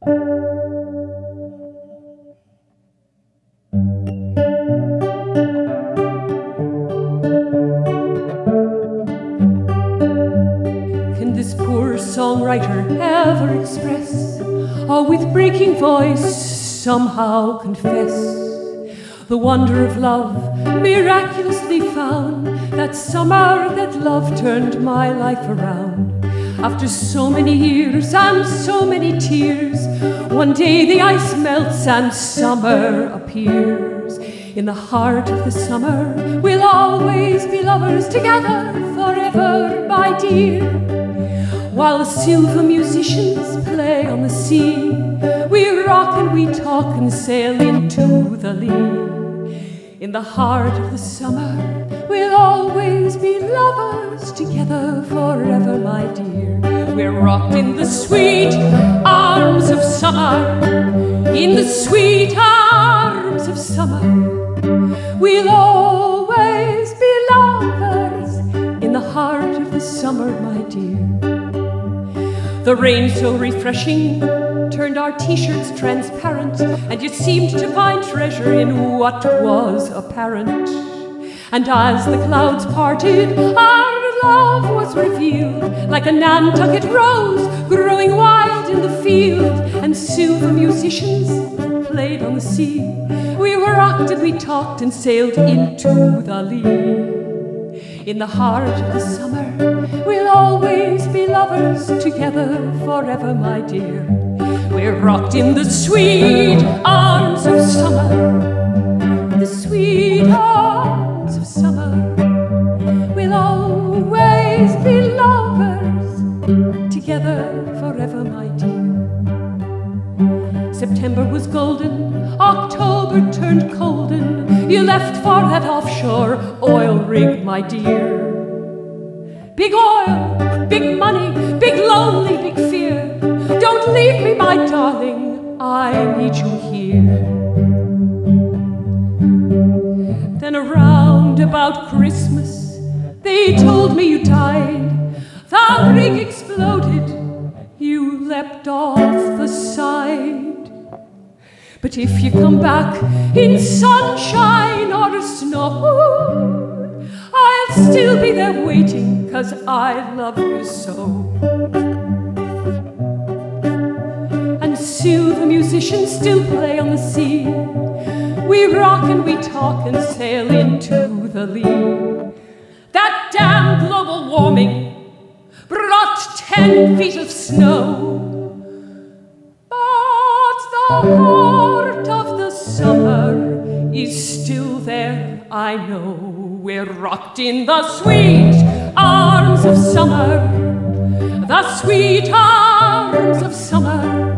Can this poor songwriter ever express, or with breaking voice somehow confess, the wonder of love miraculously found? That summer that love turned my life around. After so many years and so many tears, one day the ice melts and summer appears. In the heart of the summer, we'll always be lovers together forever, my dear. While the silver musicians play on the sea, we rock and we talk and sail into the lee. In the heart of the summer, we'll lovers together forever, my dear. We're rocked in the sweet arms of summer, in the sweet arms of summer. We'll always be lovers in the heart of the summer, my dear. The rain so refreshing turned our t-shirts transparent, and you seemed to find treasure in what was apparent. And as the clouds parted, our love was revealed like a Nantucket rose growing wild in the field, and silver musicians played on the sea. We were rocked and we talked and sailed into the lee. In the heart of the summer, we'll always be lovers together forever, my dear. We're rocked in the sweet arms of summer, the sweet September was golden, October turned colden. You left for that offshore oil rig, my dear. Big oil, big money, big lonely, big fear. Don't leave me, my darling, I need you here. Then around about Christmas, they told me you died. The rig exploded, you leapt off the side. But if you come back in sunshine or snow, I'll still be there waiting, cause I love you so. And silver musicians still play on the sea. We rock and we talk and sail into the lee. That damn global warming brought ten feet of snow. Heart of the summer is still there, I know. We're rocked in the sweet arms of summer, the sweet arms of summer.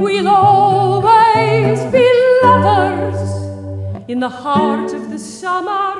We'll always be lovers in the heart of the summer.